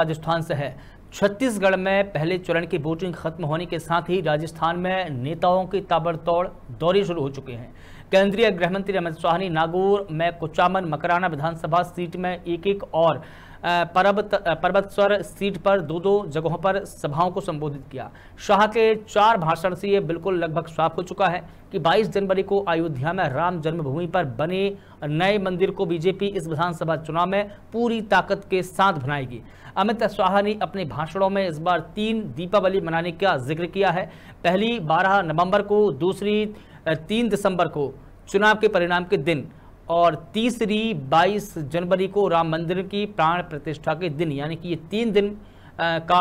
राजस्थान से है। छत्तीसगढ़ में पहले चरण की वोटिंग खत्म होने के साथ ही राजस्थान में नेताओं की ताबड़तोड़ दौरे शुरू हो चुके हैं। केंद्रीय गृह मंत्री अमित शाह ने नागौर में कुचामन मकराना विधानसभा सीट में एक एक और पर्वत पर्वतस्वर सीट पर दो दो जगहों पर सभाओं को संबोधित किया। शाह के चार भाषण से ये बिल्कुल लगभग साफ़ हो चुका है कि 22 जनवरी को अयोध्या में राम जन्मभूमि पर बने नए मंदिर को बीजेपी इस विधानसभा चुनाव में पूरी ताकत के साथ बनाएगी। अमित शाह ने अपने भाषणों में इस बार तीन दीपावली मनाने का ज़िक्र किया है। पहली 12 नवंबर को, दूसरी तीन दिसंबर को चुनाव के परिणाम के दिन। और तीसरी 22 जनवरी को राम मंदिर की प्राण प्रतिष्ठा के दिन, यानी कि ये तीन दिन का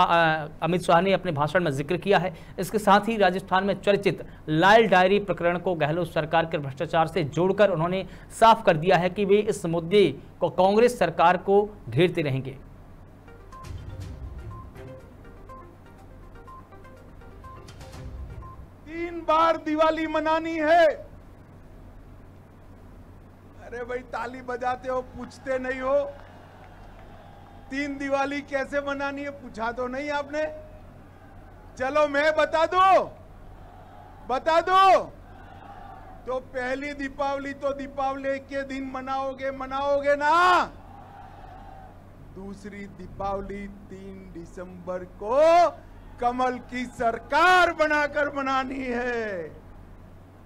अमित शाह ने अपने भाषण में ज़िक्र किया है। इसके साथ ही राजस्थान में चर्चित लाल डायरी प्रकरण को गहलोत सरकार के भ्रष्टाचार से जोड़कर उन्होंने साफ़ कर दिया है कि वे इस मुद्दे को कांग्रेस सरकार को घेरते रहेंगे। तीन बार दिवाली मनानी है। अरे भाई, ताली बजाते हो, पूछते नहीं हो। तीन दिवाली कैसे मनानी है, पूछा तो नहीं आपने। चलो, मैं बता दू, बता दो। तो पहली दीपावली तो दीपावली के दिन मनाओगे मनाओगे ना। दूसरी दीपावली तीन दिसंबर को कमल की सरकार बनाकर मनानी है।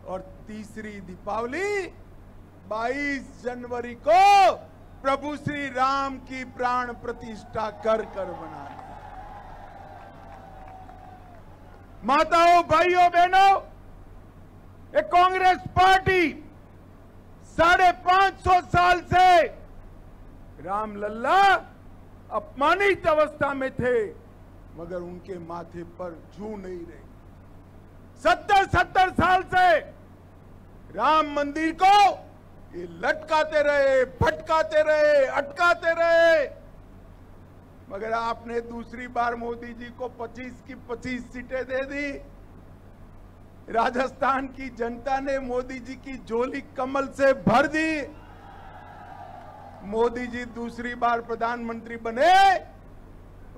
और तीसरी दीपावली 22 जनवरी को प्रभु श्री राम की प्राण प्रतिष्ठा कर कर बना माताओं, भाइयों, बहनों, एक कांग्रेस पार्टी साढ़े पाँच सौ साल से राम लल्ला अपमानित अवस्था में थे, मगर उनके माथे पर जू नहीं रही। सत्तर सत्तर साल से राम मंदिर को ये लटकाते रहे, भटकाते रहे, अटकाते रहे। मगर आपने दूसरी बार मोदी जी को 25 की 25 सीटें दे दी। राजस्थान की जनता ने मोदी जी की झोली कमल से भर दी। मोदी जी दूसरी बार प्रधानमंत्री बने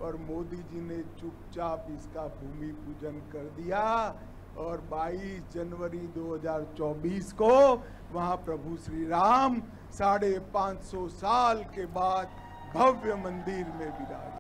और मोदी जी ने चुपचाप इसका भूमि पूजन कर दिया। और 22 जनवरी 2024 को वहाँ प्रभु श्री राम साढ़े पाँच सौ साल के बाद भव्य मंदिर में विराज